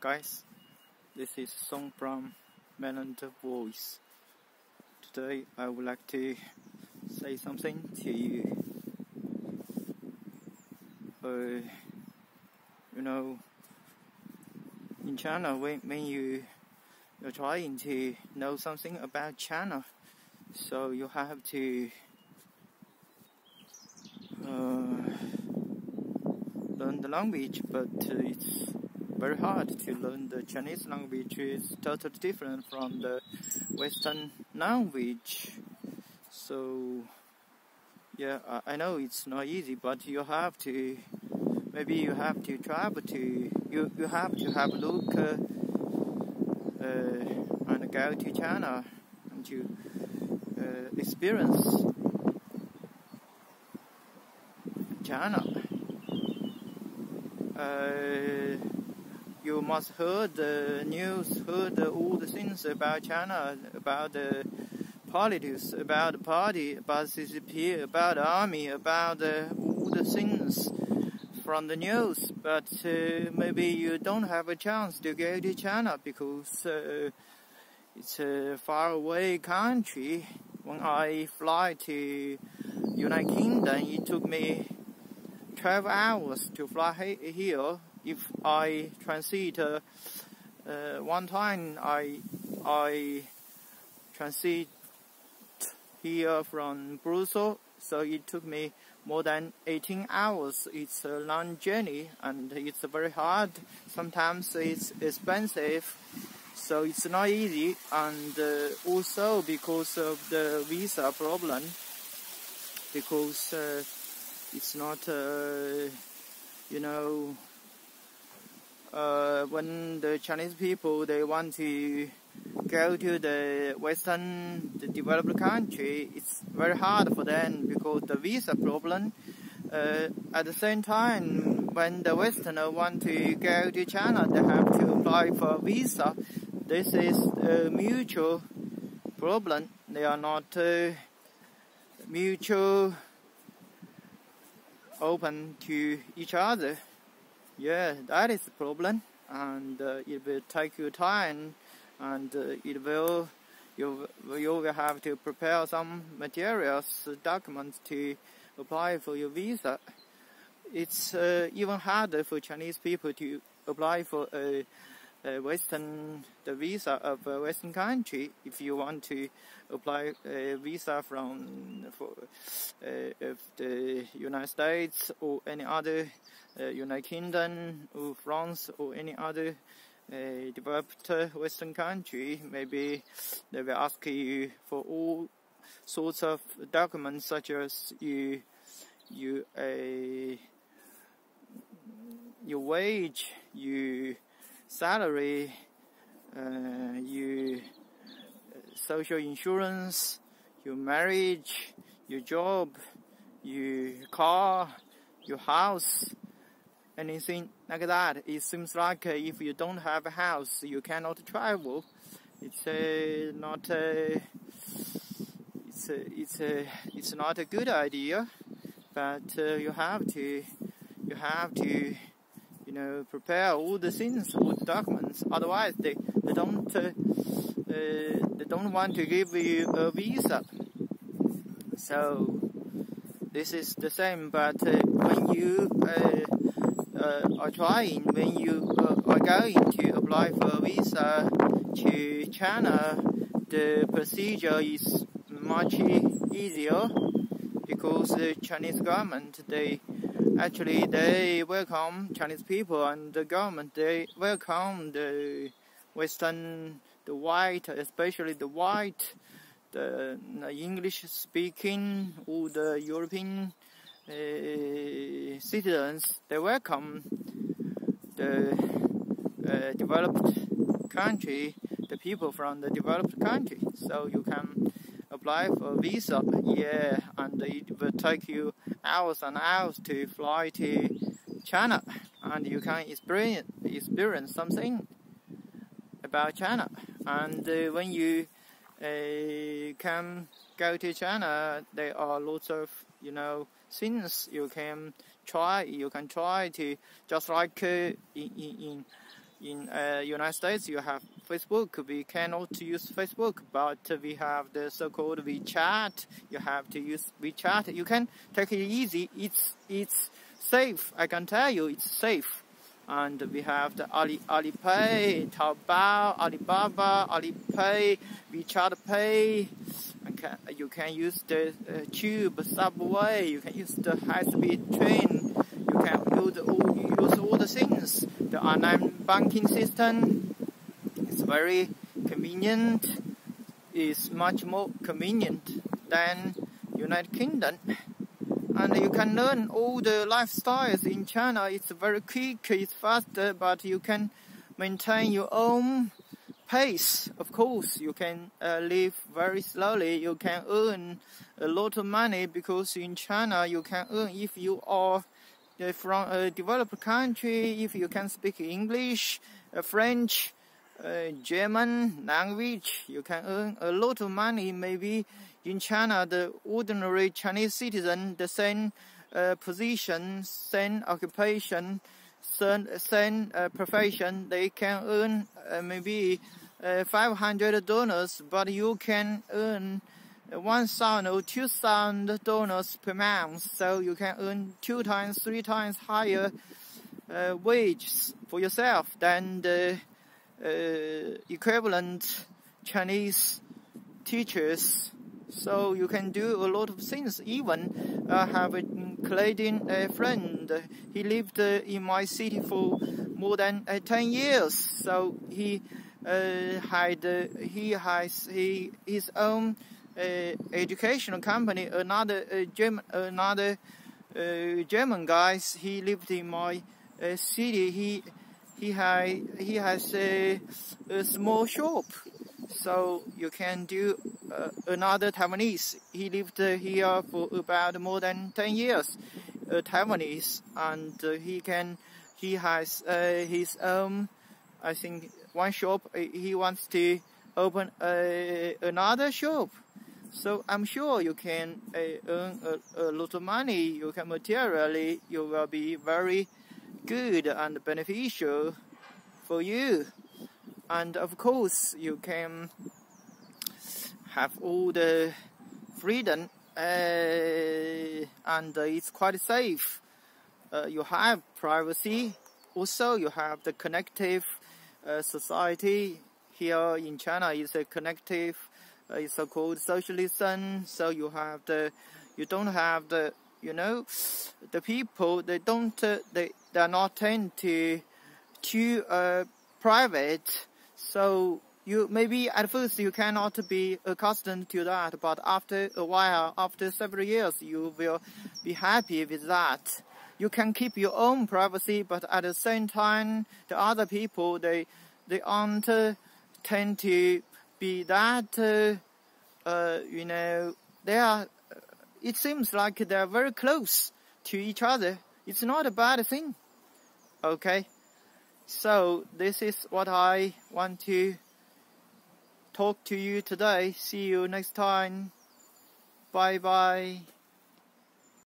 guys, this is song from Melon Voice. Today I would like to say something to you. Uh, you know, in China, when, when you you're trying to know something about China, so you have to uh, learn the language, but it's very hard to learn the Chinese language. It's totally different from the Western language. So, yeah, I know it's not easy, but you have to. Maybe you have to travel to. You you have to have a look uh, uh, and go to China and to uh, experience China. Uh, you must heard the news, heard all the things about China, about the politics, about the party, about CCP, about the army, about all the things from the news. But uh, maybe you don't have a chance to go to China because uh, it's a far away country. When I fly to United Kingdom, it took me 12 hours to fly here if I transit uh, uh, one time I I transit here from Brussels so it took me more than 18 hours. It's a long journey and it's very hard. Sometimes it's expensive so it's not easy. And uh, also because of the visa problem because uh, it's not uh, you know uh, when the Chinese people they want to go to the Western the developed country, it's very hard for them because the visa problem. Uh, at the same time, when the Westerner want to go to China, they have to apply for visa. This is a mutual problem. They are not uh, mutual open to each other. Yeah, that is the problem, and uh, it will take you time, and uh, it will you you will have to prepare some materials, documents to apply for your visa. It's uh, even harder for Chinese people to apply for a, a Western the visa of a Western country if you want to apply a visa from for uh, the United States or any other uh, United Kingdom or France or any other uh, developed Western country, maybe they will ask you for all sorts of documents such as you, you a uh, your wage, your salary, uh, your social insurance, your marriage, your job, your car, your house, anything like that. It seems like uh, if you don't have a house, you cannot travel. It's uh, not a, uh, it's a, uh, it's a, uh, it's not a good idea, but uh, you have to, you have to, know, prepare all the things, all documents. Otherwise, they, they don't, they don't want to give you a visa. So this is the same, but when you uh, are trying when you uh, are going to apply for a visa to China, the procedure is much easier because the Chinese government they actually they welcome Chinese people and the government they welcome the Western the white especially the white the English speaking or the European uh, citizens they welcome the uh, developed country, the people from the developed country. So you can apply for visa, yeah, and it will take you hours and hours to fly to China, and you can experience experience something about China. And uh, when you uh, can go to China, there are lots of you know things you can try you can try to just like uh, in, in, in uh, United States, you have Facebook. We cannot use Facebook, but we have the so-called WeChat. You have to use WeChat. You can take it easy. It's it's safe. I can tell you, it's safe. And we have the Ali Alipay, Taobao, Alibaba, Alipay, WeChat Pay. You can use the uh, tube, subway. You can use the high-speed train. You can use all, use all the things the online banking system is very convenient. Is much more convenient than United Kingdom. And you can learn all the lifestyles in China. It's very quick, it's faster, but you can maintain your own pace. Of course, you can uh, live very slowly. You can earn a lot of money because in China you can earn if you are from a developed country, if you can speak English, uh, French, uh, German language, you can earn a lot of money. Maybe in China, the ordinary Chinese citizen, the same uh, position, same occupation, same, same uh, profession, they can earn uh, maybe uh, 500 dollars, but you can earn one thousand or two thousand dollars per month, so you can earn two times, three times higher uh, wages for yourself than the equivalent Chinese teachers. So you can do a lot of things. Even I have a Canadian uh, friend. He lived uh, in my city for more than uh, ten years. So he uh, had he has he his own uh, educational company. Another uh, German, another uh, German guys. He lived in my city. He he had he has a, a small shop, so you can do uh, another Taiwanese. He lived uh, here for about more than ten years, uh, Taiwanese, and he can he has his own, I think, one shop. He wants to open another shop. So I'm sure you can uh, earn a, a, lot of money. You can materially, you will be very good and beneficial for you. And of course, you can have all the freedom uh, and it's quite safe. Uh, you have privacy. Also, you have the connective uh, society. Here in China, is a connective uh, it's so-called socialism. So you have the, you don't have the, you know, the people they don't uh, they they are not tend to too uh, private. So you maybe at first you cannot be accustomed to that, but after a while, after several years, you will be happy with that. You can keep your own privacy, but at the same time, the other people they they aren't uh, tend to be that, uh, uh, you know, they are, it seems like they are very close to each other. It's not a bad thing. Okay. So this is what I want to talk to you today. See you next time. Bye bye.